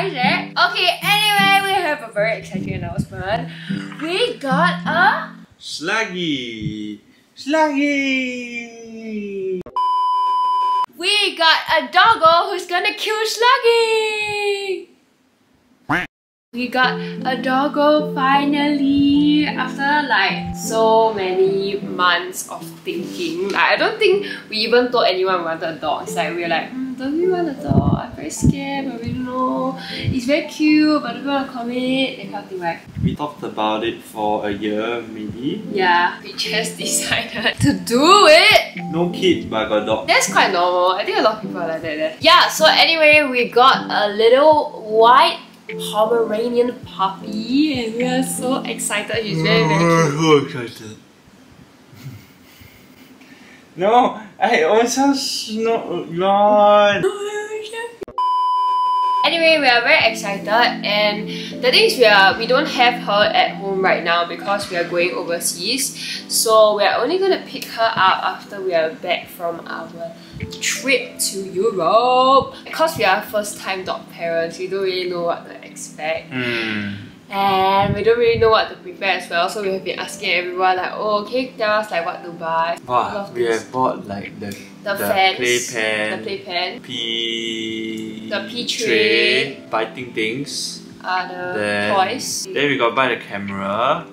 is Isaac. Okay, anyway, we have a very exciting announcement. We got a Sluggy! Sluggy! we got a doggo who's gonna kill Sluggy! We got a doggo finally after like so many months of thinking. Like, I don't think we even told anyone we wanted a dog. It's like we were like, hmm, don't we want a dog? I'm very scared, but we don't know. It's very cute, but we want to commit. That kind of thing, right? We talked about it for a year, maybe. Yeah, we just decided to do it. No kid, but got dog. That's quite normal. I think a lot of people are like that. eh? Yeah, so anyway, we got a little white Pomeranian puppy and we are so excited. He's very, very cute. so excited. no, I also snort yawn. Anyway, we are very excited and the thing is we are we don't have her at home right now because we are going overseas. So we are only gonna pick her up after we are back from our trip to Europe. Because we are first time dog parents, we don't really know what to expect. Hmm. And we don't really know what to prepare as well, so we have been asking everyone like, oh, can you tell us like what to buy? A lot Wow, we have bought like the, the, fans, playpen, the playpen, pee, The pee tray. biting things. uh, the Then- toys. Then we got buy the camera.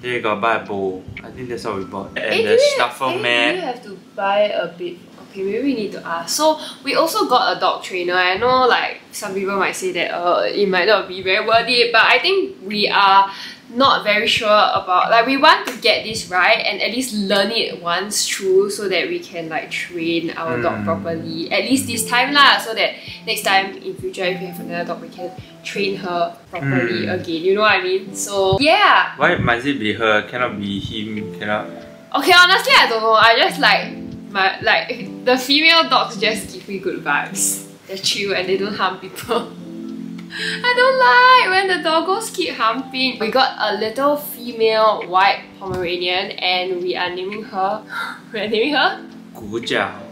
Then we got buy a bowl. I think that's what we bought. And Eh, the do we- snuffle eh, mat. have to buy a bit? Okay, maybe we need to ask. So we also got a dog trainer. I know like some people might say that uh, it might not be very worth it, but I think we are not very sure about like we want to get this right and at least learn it once through so that we can like train our dog Mm. properly at least this time lah so that next time in future if we have another dog we can train her properly Mm. again you know what I mean so yeah Why must it be her? Cannot be him. Cannot. Okay, honestly, I don't know. I just like my like the female dogs just give me good vibes. They're chill and they don't harm people. I don't like when the doggos keep humping. We got a little female white Pomeranian and we are naming her... we are naming her? Gujiao.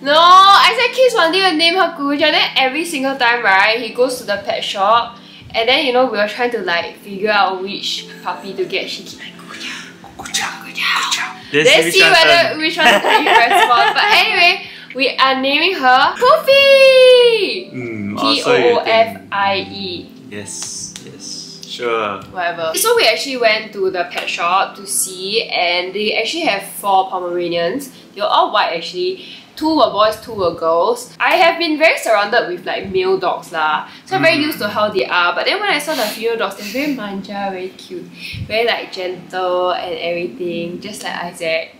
No, I said kids wanted to name her Gujiao. Then every single time, right, he goes to the pet shop and then, you know, we were trying to like figure out which puppy to get. She keep like, Gujiao, Gujiao, Gujiao. Let's see whether which one is you respond. But anyway, we are naming her Poofie. Hmm, P also you O O F think- I E. Yes, yes, sure. Whatever. So we actually went to the pet shop to see, and they actually have four Pomeranians. They're all white actually. Two were boys, two were girls. I have been very surrounded with like male dogs lah, so I'm very Mm. used to how they are. But then when I saw the female dogs, they're very manja, very cute, very like gentle and everything, just like Isaac.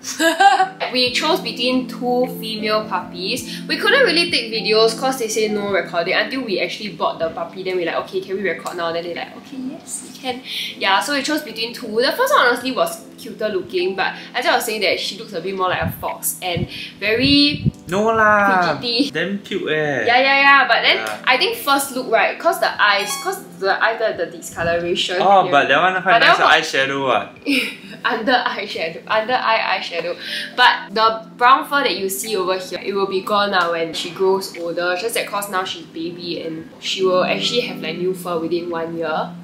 we chose between two female puppies. We couldn't really take videos because they say no recording until we actually bought the puppy. Then we're like, okay, can we record now? Then they're like, okay, yes, we can. Yeah, so we chose between two. The first one honestly was cuter looking, but as I was saying that she looks a bit more like a fox and very No lah. Fidgety. Damn cute eh. yeah yeah yeah. But then Yeah. I think first look right, cause the eyes, cause the eyes the, the discoloration. Oh, but that one But quite that nice eyeshadow what? under eyeshadow, under eye eyeshadow. But the brown fur that you see over here, it will be gone now when she grows older. Just that cause now she's baby and she will actually have like new fur within one year.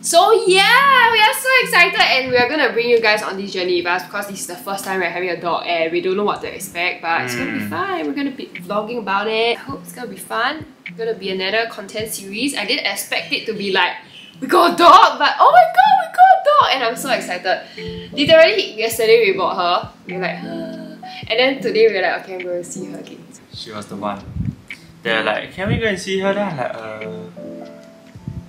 So yeah, we are so excited and we are gonna bring you guys on this journey with us because this is the first time we're having a dog and we don't know what to expect, but it's gonna be Mm. fun. We're gonna be vlogging about it. I hope it's gonna be fun. It's gonna be another content series. I didn't expect it to be like we got a dog, but oh my god, a dog! And I'm so excited. Literally, yesterday we bought her. We were like, and then today we were like, okay, I'm going to see her again. She was the one. They're like, can we go and see her? Then I'm like, uh,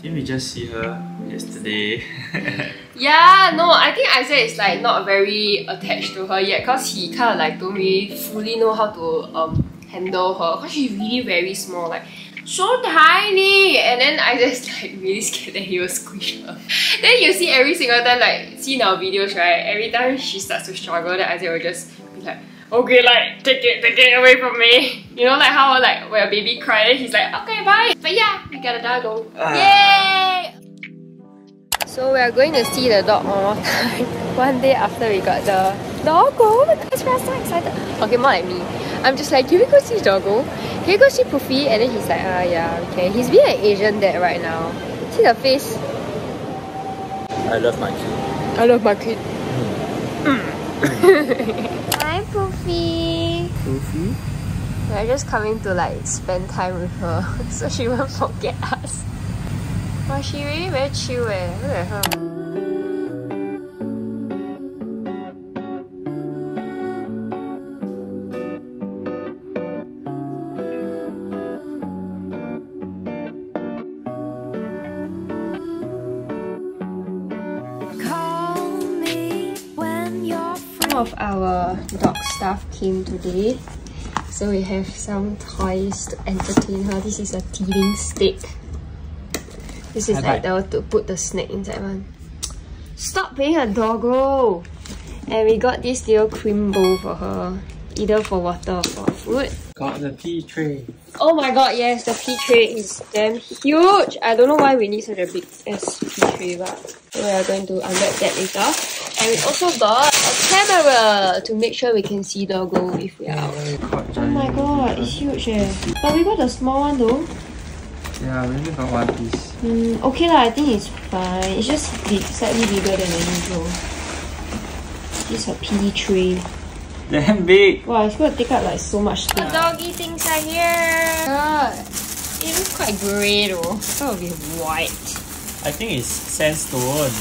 didn't we just see her yesterday? Yeah, no, I think Isaac is like not very attached to her yet because he kind of like don't really fully know how to um handle her because she's really very small, like so tiny. And then Isaac's like really scared that he will squish her. then you see every single time, like see in our videos, right? Every time she starts to struggle, then Isaac will just be like, okay, like take it, take it away from me. You know, like how like when a baby cries, then he's like, okay, bye. But yeah, we got a doggo. Ah. Yay! So we are going to see the dog one more time. One day after we got the doggo. Oh my gosh, we are so excited. Okay, more like me. I'm just like, can we go see doggo? Can we go see Poofie? And then he's like, ah yeah, okay. He's being an Asian dad right now. See the face? I love my kid. I love my kid. Hi Poofie. Goofy? We're just coming to like spend time with her so she won't forget us. Wow, she really very chill eh. Look at her. Dog stuff came today. So we have some toys to entertain her. This is a teething stick. This is like the to put the snack inside one. Stop being a doggo! And we got this little cream bowl for her. Either for water or for food. Got the tea tray. Oh my god, yes, the pee tray is damn huge. I don't know why we need such a big ass pee tray, but we are going to unwrap that later. And we also got camera to make sure we can see doggo if we are out. Oh my god, it's huge eh. But we got the small one though. Yeah, we only got one piece. Mm, okay lah, I think it's fine. It's just big, slightly bigger than the usual. This is a pee tray. Damn big. Wow, it's gonna take up like so much space. The doggy things are here. God, it looks quite grey though. I thought it would be white. I think it's sandstone.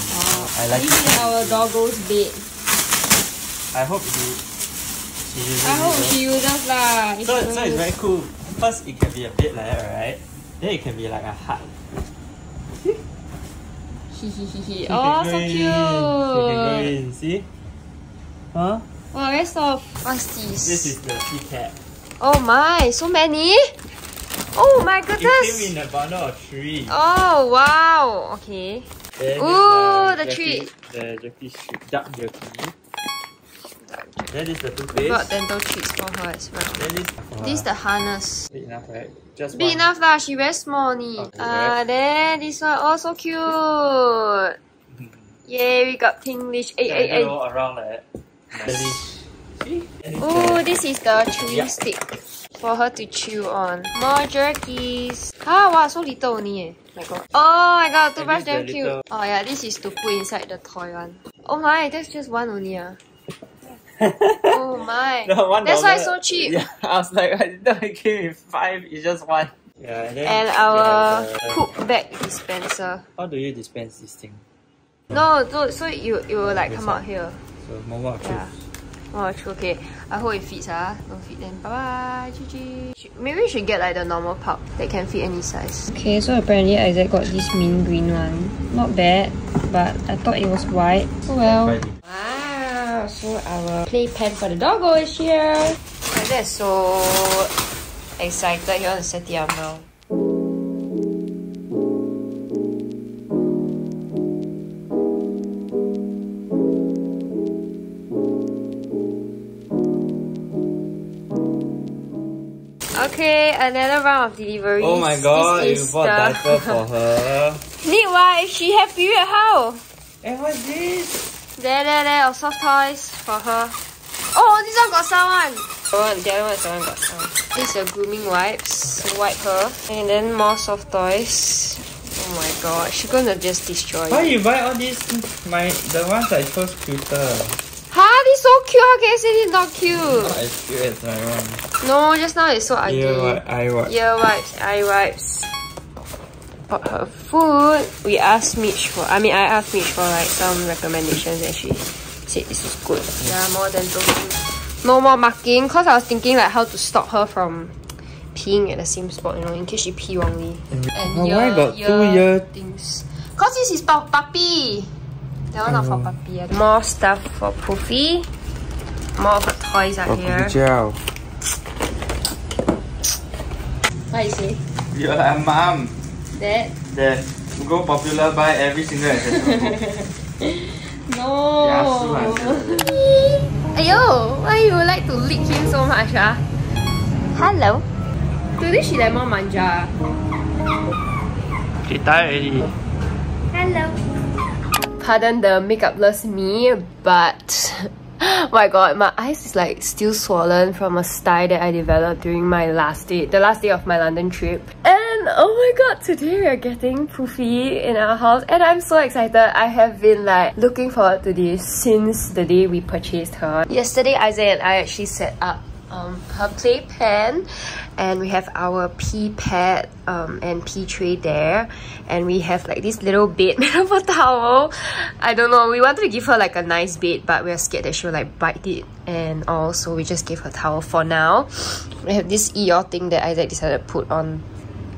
I like This is it. our doggo's bed. I hope she, she uses I hope it. she uses lah. If So, so it's very cool. First, it can be a bit like that, right? Then it can be like a hut. Hee. Oh, so go in. You can go cute. in. See? Huh? Wow, very soft. What's this? This is the tea cat. Oh my, so many? Oh my goodness! It came goodness. in a bundle of three. Oh wow. Okay. Then Ooh, there's the jerky- treat. The jerky strip, duck jerky. Then this the We toothpaste. got dental treats for her as well. Then this for This the harness. Big enough, right? Just Big one. enough lah, she very small only. Okay, Ah, right. then this one, oh so cute. Yay, we got pink leash. Hey, hey, hey. go around like that. See? Oh, this is the chewing Yeah. stick for her to chew on. More jerkies. Ah, wow, so little only eh. My god. Oh my god, toothbrush damn cute. little- Oh yeah, this is to put inside the toy one. Oh my, that's just one only ah. Oh my. No, one That's why it's so cheap. Yeah, I was like, I didn't know it came with five. It's just one. Yeah, and And our have the- poop bag dispenser. How do you dispense this thing? No, so, so you it will like come out here. So mobile Yeah. chips. Oh, true. Okay. I hope it fits, ah. Don't fit then. Bye bye. GG. Maybe we should get like the normal pouch that can fit any size. Okay, so apparently Isaac got this mint green one. Not bad, but I thought it was white. Oh well. Quite Wow. So our playpen for the doggo is here. Isaac is so excited. He wants to set it up now. Okay, another round of deliveries. Oh my god, you This is bought the- diaper for her. Need why? She have period how? and what's this? There, there, there. Of soft toys for her. Oh, this one got someone. The one, the other one, the one got someone. This is a grooming wipes to wipe her, and then more soft toys. Oh my god, she's gonna just destroy Why it. you buy all these? My the ones I chose cuter. Huh? This so cute. How can you say this not cute? Not as cute as my one. No, just now it's so ugly. Ear wipe, eye wipe. Ear wipes, eye wipes. Bought her food. We asked Mitch for, I mean, I asked Mitch for like some recommendations and she said this is good. Yeah, more dental food. No more marking because I was thinking like how to stop her from peeing at the same spot, you know, in case she pee wrongly. And Oh, ear, why got two ear- things? Cause this is for puppy. That one not for oh. puppy. I don't- More stuff for Poofie. More of her toys are here. gel. What you say? You're a mom That? that go popular buy every single accessory. No. Yasu uncle. Ayo, why you like to lick him so much, ah? Hello. Today she like more manja. She tired already. Hello. Pardon the makeupless me, but my god, my eyes is like still swollen from a sty that I developed during my last day, the last day of my London trip. And oh my god, today we are getting Poofie in our house. And I'm so excited. I have been like looking forward to this since the day we purchased her. Yesterday, Isaac and I actually set up um, her playpen and we have our pee pad um, and pee tray there. And we have like this little bed made of a towel. I don't know. We wanted to give her like a nice bed but we are scared that she'll like bite it and also we just gave her towel for now. We have this Eeyore thing that Isaac decided to put on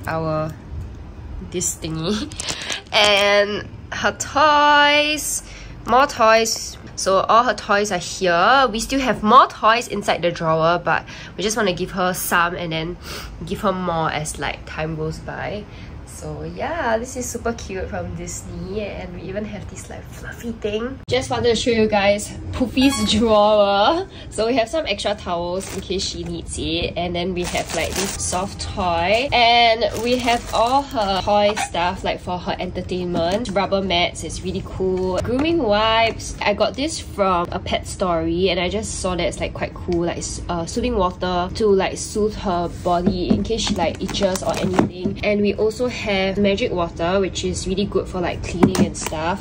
our this thingy and her toys more toys so all her toys are here. We still have more toys inside the drawer, but we just want to give her some and then give her more as like time goes by. So yeah, this is super cute from Disney and we even have this like fluffy thing. Just wanted to show you guys Poofie's drawer. So we have some extra towels in case she needs it and then we have like this soft toy and we have all her toy stuff like for her entertainment. Rubber mats is really cool. Grooming wipes. I got this from a pet story and I just saw that it's like quite cool like uh, soothing water to like soothe her body in case she like itches or anything and we also have have magic water which is really good for like cleaning and stuff.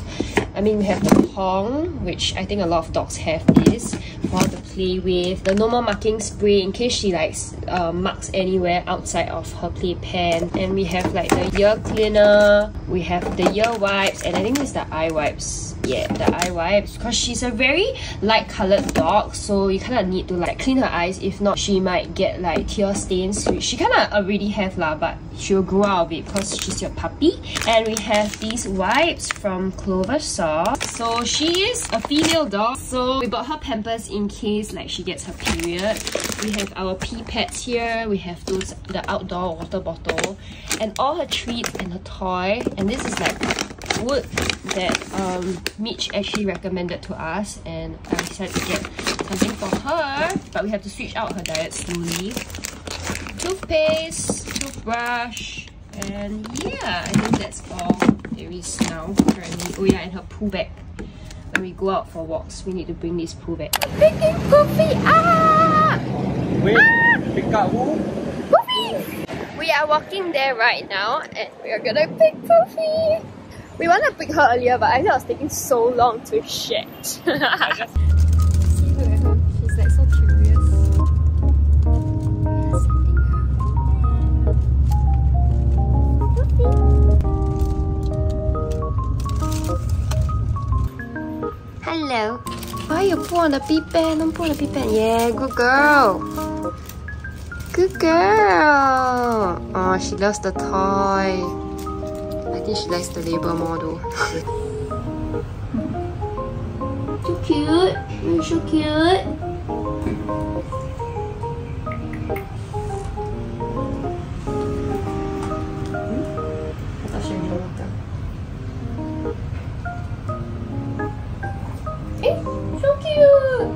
I mean we have the Pong which I think a lot of dogs have this for to play with. The no more marking spray in case she likes uh, marks anywhere outside of her play pen. and we have like the ear cleaner we have the ear wipes and I think it's the eye wipes yeah the eye wipes because she's a very light colored dog so you kind of need to like clean her eyes. If not she might get like tear stains she kind of already have lah but she'll grow out of it because she's your puppy. And we have these wipes from Clover Soft. So she is a female dog so we bought her pampers in case like she gets her period. We have our pee pads here. We have those the outdoor water bottle and all her treats and her toy. And this is like wood that um, Mitch actually recommended to us and I decided to get something for her but we have to switch out her diet slowly. Toothpaste toothbrush and yeah I think that's all there is now currently. Oh yeah and her poo bag. When we go out for walks we need to bring this poo bag. Picking Poofie up Wait, pick up who? Poofie we are walking there right now and we are gonna pick Poofie we wanted to pick her earlier, but I think it was taking so long to shit. See look at her. She's like so curious. Hello. Why you pull on the pee pen? Don't pull on the pee pen. Yeah, good girl. Good girl. Oh, she loves the toy. I think she likes the label more though. so cute. You're so cute. Eh, so cute.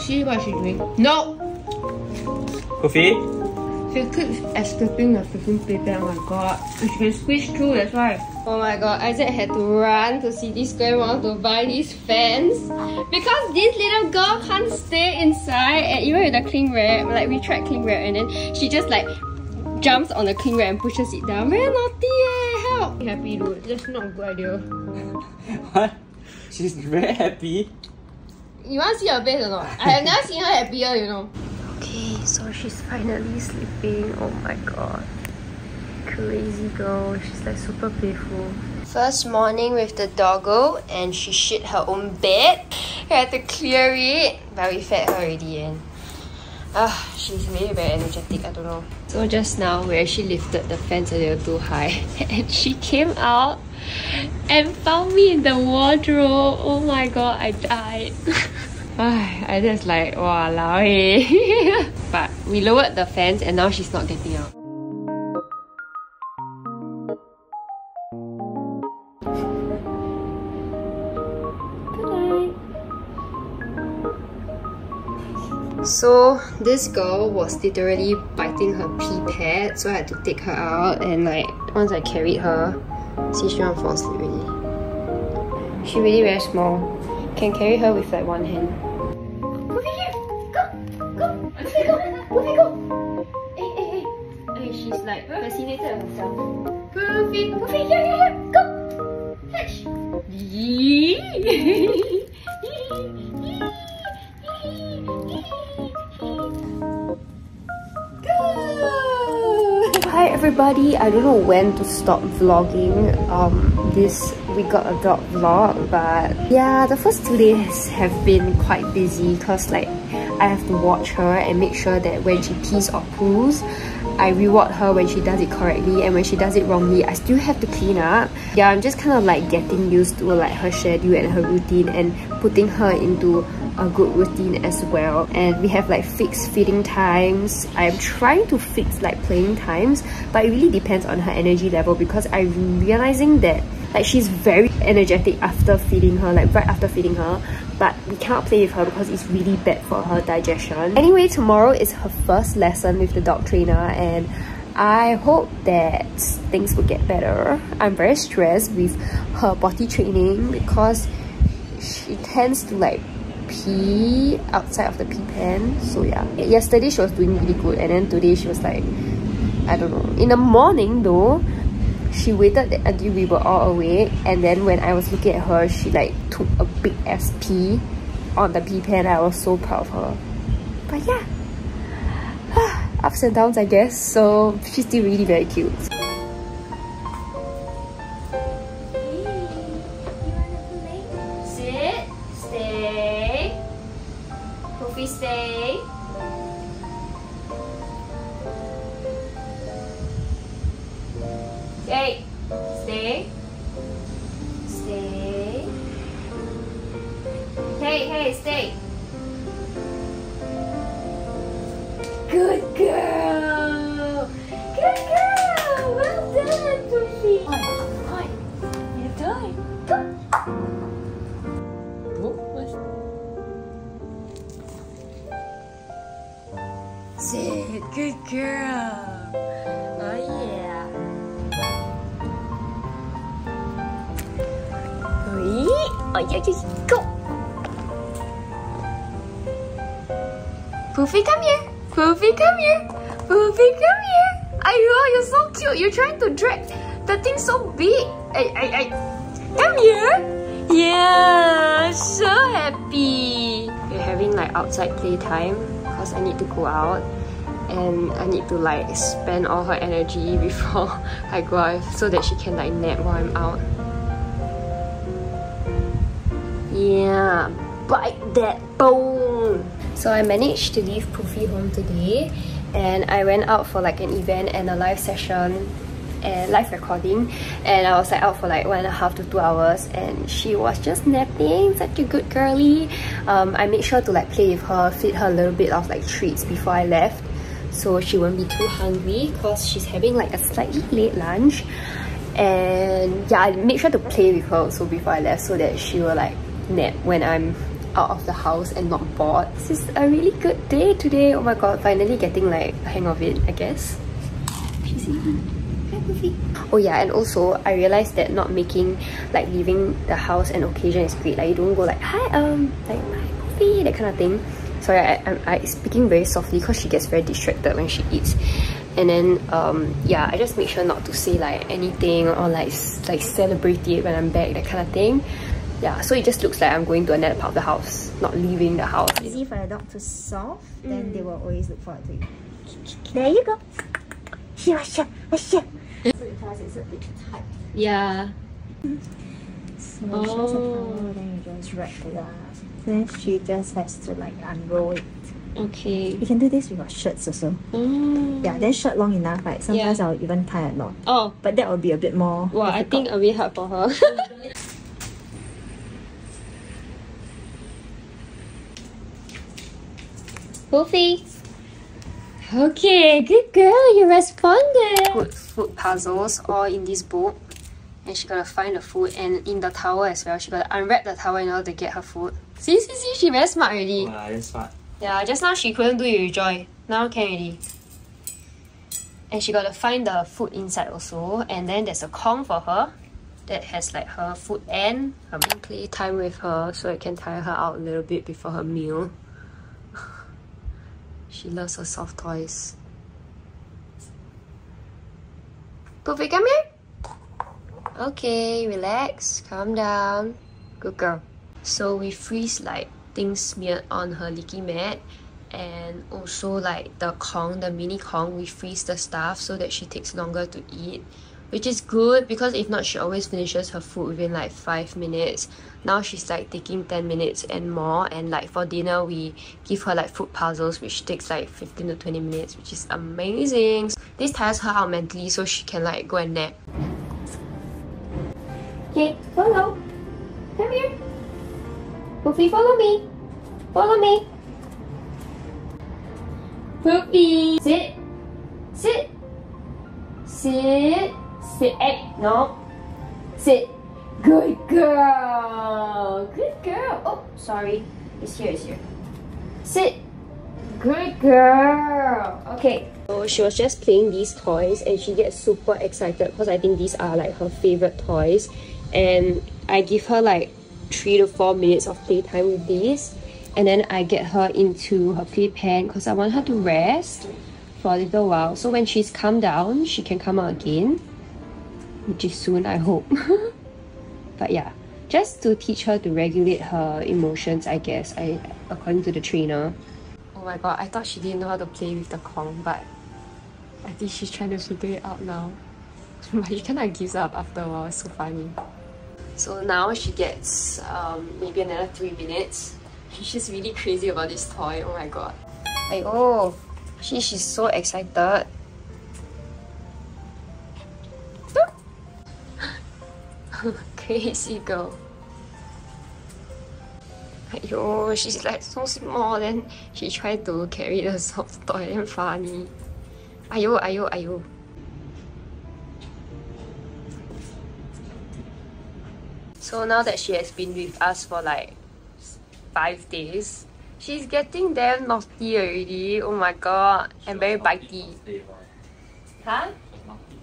See what she's doing? No! Poofie? She keeps escaping the freaking paper. Oh my god. She can squeeze through, that's why. Oh my god, Isaac had to run to City Square Mall to buy these fans. Because this little girl can't stay inside and even with the cling wrap, like we tried cling wrap and then she just like jumps on the cling wrap and pushes it down. Very naughty eh, help! Happy dude, that's not a good idea. What? She's very happy. You want to see her face or not? I have never seen her happier, you know. Okay, so she's finally sleeping. Oh my god. Crazy girl. She's like super playful. First morning with the doggo and she shit her own bed. I had to clear it. But we fed her already and Ah, she's really very energetic, I don't know. So just now we actually lifted the fence a little too high and she came out and found me in the wardrobe. Oh my god, I died. I just like, wow, eh. But we lowered the fence and now she's not getting out. So this girl was literally biting her pee pad, so I had to take her out and like once I carried her, see she won't fall asleep already. She really very small. can carry her with like one hand. Poofie! Poofie, here, here, here! Go! Fetch! Hi everybody, I don't know when to stop vlogging um, this we got a dog vlog but yeah the first two days have been quite busy because like I have to watch her and make sure that when she pees or poos I reward her when she does it correctly. And when she does it wrongly I still have to clean up. Yeah I'm just kind of like getting used to like her schedule and her routine and putting her into a good routine as well. And we have like fixed feeding times. I'm trying to fix like playing times but it really depends on her energy level because i'm realizing that like she's very energetic after feeding her like right after feeding her but we cannot play with her because it's really bad for her digestion. Anyway tomorrow is her first lesson with the dog trainer and I hope that things will get better. I'm very stressed with her potty training because she tends to like pee outside of the pee pen so yeah. Yesterday she was doing really good and then today she was like I don't know. In the morning though she waited until we were all awake and then when I was looking at her she like took a big ass pee on the pee pen. I was so proud of her. But yeah. Ups and downs I guess. So she's still really very cute Sit, good girl. Oh yeah. Oi. Oh yeah, just go. Poofie, come here. Poofie, come here. Poofie, come here. Ayo, you're so cute. You're trying to drag the thing so big. Ay, ay, ay. Come here. Yeah, so happy. We're having like outside playtime because I need to go out and I need to like spend all her energy before I go out so that she can like nap while I'm out. Yeah, bite that bone. So I managed to leave Poofie home today and I went out for like an event and a live session and live recording and I was like out for like one and a half to two hours and she was just napping such a good girly um, I made sure to like play with her feed her a little bit of like treats before I left so she won't be too hungry because she's having like a slightly late lunch and yeah I made sure to play with her also before I left so that she will like nap when I'm out of the house and not bored. This is a really good day today. Oh my god, finally getting like a hang of it, I guess. She's. Oh yeah, and also I realized that not making like leaving the house an occasion is great. Like you don't go like hi um like hi Poofie that kind of thing. Sorry, I, I'm I speaking very softly because she gets very distracted when she eats. And then um yeah, I just make sure not to say like anything or like like celebrate it when I'm back that kind of thing. Yeah, so it just looks like I'm going to another part of the house, not leaving the house. easy for the dog to solve, then they will always look forward to it. There you go. Here, here, here. Because it's a bit tight. Yeah. So oh. just a towel, then you just wrap it up. Then she just has to like unroll it. Okay. You can do this with your shirts also. Mm. Yeah, then shirt long enough, right? Sometimes I'll even tie a knot. Oh, But that will be a bit more. well, I think a bit hard for her. Poofie. Okay, good girl, you responded. Put food puzzles all in this book. And she gotta find the food and in the tower as well. She gotta unwrap the tower in order to get her food. See, see, see, she very smart already. Wow, smart. Yeah, just now she couldn't do it with Joy. Now can already. And she got to find the food inside also. And then there's a Kong for her. that has like her food and um, play time with her so it can tire her out a little bit before her meal. she loves her soft toys. Poofie, come here. Okay, relax, calm down. Good girl. So we freeze like things smeared on her leaky mat and also like the Kong, the mini Kong, we freeze the stuff so that she takes longer to eat which is good because if not she always finishes her food within like 5 minutes. Now she's like taking 10 minutes and more and like for dinner we give her like food puzzles which takes like 15 to 20 minutes which is amazing. This tires her out mentally so she can like go and nap. Okay follow. Come here. Poofie follow me. Follow me. Poofie sit. Sit. Sit Sit. Hey, no. Sit. Good girl. Good girl. Oh, sorry. It's here, it's here. Sit. Good girl. Okay. So she was just playing these toys and she gets super excited because I think these are like her favorite toys. And I give her like three to four minutes of playtime with these. And then I get her into her playpen because I want her to rest for a little while. So when she's calmed down, she can come out again which is soon I hope. But yeah just to teach her to regulate her emotions I guess I according to the trainer. Oh my god I thought she didn't know how to play with the Kong but I think she's trying to figure it out now. But she kind of gives up after a while it's so funny. So now she gets um, maybe another three minutes. She's really crazy about this toy oh my god. Like oh she, she's so excited crazy girl. Ayo, she's like so small then she tried to carry the soft toy and funny. Ayo, ayo, ayo. So now that she has been with us for like five days, she's getting damn naughty already. Oh my god, and very bitey. Huh?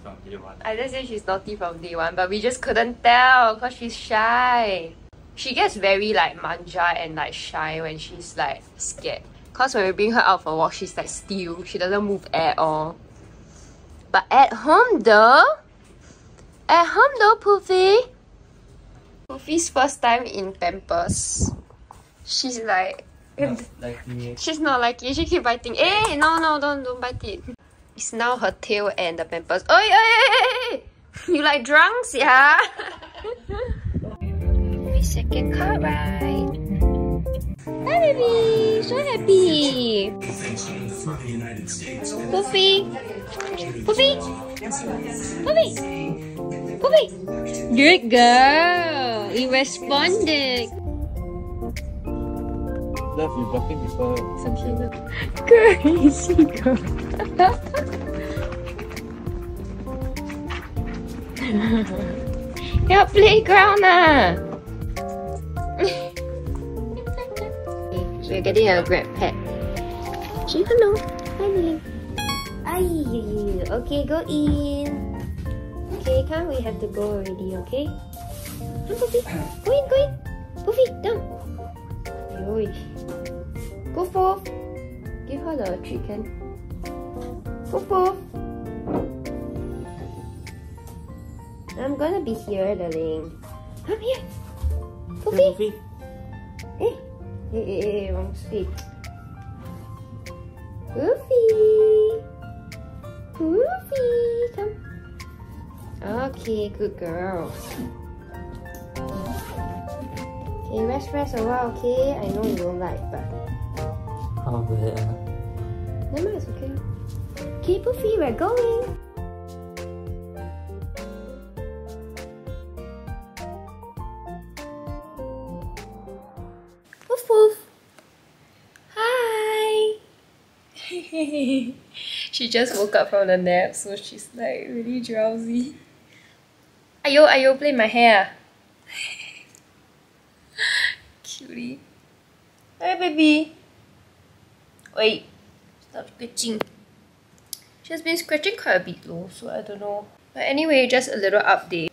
From day one. I just say she's naughty from day one, but we just couldn't tell because she's shy. She gets very like manja and like shy when she's like scared. Cause when we bring her out for a walk, she's like still. She doesn't move at all. But at home though, at home though, Poofie. Poofie's first time in Pampers. She's like, like she's not like it. She keep biting. Eh, no, no, don't, don't bite it. It's now her tail and the pampers. Oi, oi, oi! You like drunks, yeah? My second car ride. Hi, baby. So happy. Poofie. Poofie. Poofie. Poofie. Good girl. You responded. Love you blocking people. Crazy girl. Your playground ah. We're getting a grab pet. Say hello. Hi Lily. Ay, okay, go in. Okay, come. We have to go already. Okay. Come, Poofie. Go in, go in. Poofie, down. Yoish. Go forth. Give her the can. Go forth. I'm gonna be here, darling. Come here. Poofie. Eh. Eh, eh, eh, wrong speed. Poofie. Poofie. Come. Okay, good girl. Okay, rest, rest a while, okay? I know you don't like, but Oh, but, uh, never mind, it's okay. Okay, Poofie, we're going. Woof woof. Hi. she just woke up from the nap, so she's like really drowsy. Ayo, ayo, play my hair. Cutie. Hi, baby. Wait, stop scratching. She has been scratching quite a bit though, so I don't know. But anyway, just a little update.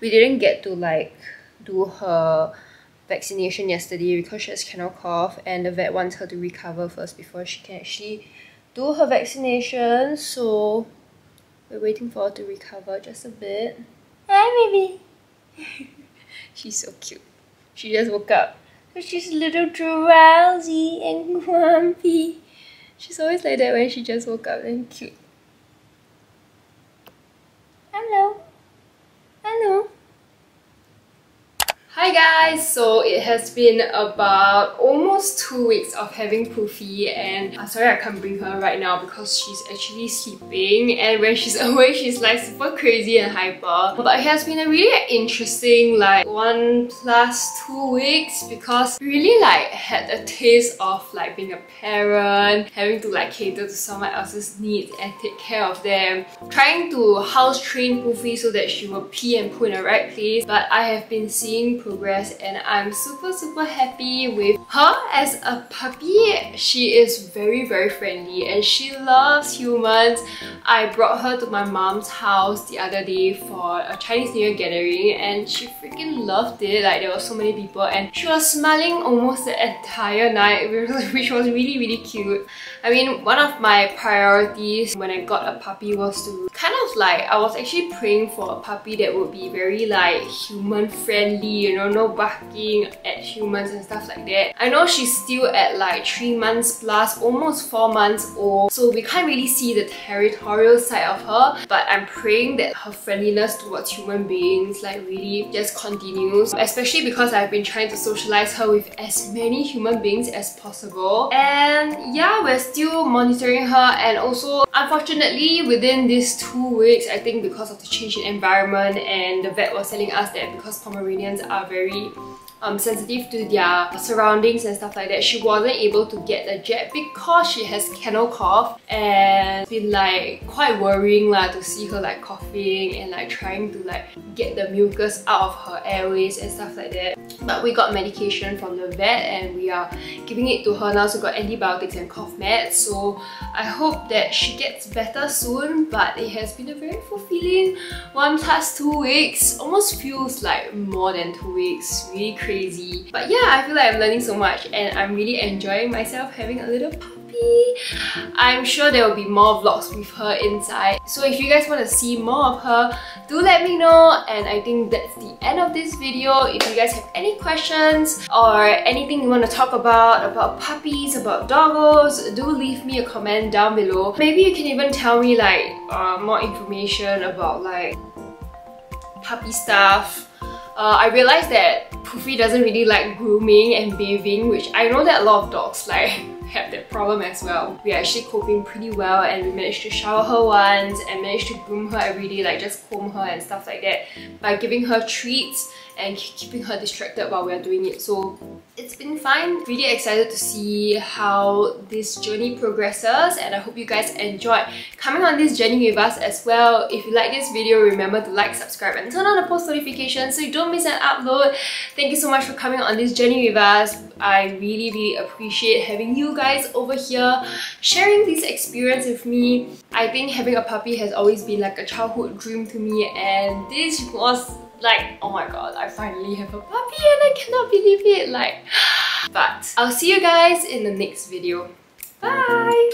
we didn't get to like do her vaccination yesterday because she has kennel cough and the vet wants her to recover first before she can actually do her vaccination. So we're waiting for her to recover just a bit. Hi, baby. She's so cute. She just woke up. So she's a little drowsy and grumpy. She's always like that when she just woke up and cute. Hello. Hello. Hi guys, so it has been about almost two weeks of having Poofie and I'm sorry I can't bring her right now because she's actually sleeping. And when she's awake she's like super crazy and hyper. But it has been a really interesting like one plus two weeks because really like had a taste of like being a parent, having to like cater to someone else's needs and take care of them, trying to house train Poofie so that she will pee and poo in the right place. But I have been seeing progress and I'm super super happy with her as a puppy. She is very very friendly and she loves humans. I brought her to my mom's house the other day for a Chinese New Year gathering and she freaking loved it. Like there were so many people and she was smiling almost the entire night which was really really cute. I mean one of my priorities when I got a puppy was to kind of like I was actually praying for a puppy that would be very like human friendly you know no barking at humans and stuff like that. I know she's still at like 3 months plus, almost 4 months old, so we can't really see the territorial side of her, but I'm praying that her friendliness towards human beings like really just continues, especially because I've been trying to socialize her with as many human beings as possible. And yeah, we're still monitoring her and also unfortunately within these two weeks, I think because of the change in environment and the vet was telling us that because Pomeranians are very um, sensitive to their surroundings and stuff like that. She wasn't able to get the jab because she has kennel cough and been like quite worrying lah to see her like coughing and like trying to like get the mucus out of her airways and stuff like that. But we got medication from the vet and we are giving it to her now. So we got antibiotics and cough meds. So I hope that she gets better soon. But it has been a very fulfilling one plus two weeks. Almost feels like more than two weeks. Really crazy. But yeah, I feel like I'm learning so much and I'm really enjoying myself having a little puppy. I'm sure there will be more vlogs with her inside. So if you guys want to see more of her, do let me know. And I think that's the end of this video. If you guys have any questions or anything you want to talk about, about puppies, about doggos, do leave me a comment down below. Maybe you can even tell me like uh, more information about like puppy stuff. Uh, I realized that Poofie doesn't really like grooming and bathing, which I know that a lot of dogs like have that problem as well. We're actually coping pretty well and we managed to shower her once and managed to groom her every day, like just comb her and stuff like that by giving her treats and keeping her distracted while we're doing it. So it's been fine. Really excited to see how this journey progresses and I hope you guys enjoyed coming on this journey with us as well. If you like this video, remember to like, subscribe and turn on the post notifications so you don't miss an upload. Thank you so much for coming on this journey with us. I really, really appreciate having you guys over here sharing this experience with me. I think having a puppy has always been like a childhood dream to me and this was like oh my god I finally have a puppy and I cannot believe it. Like but I'll see you guys in the next video. Bye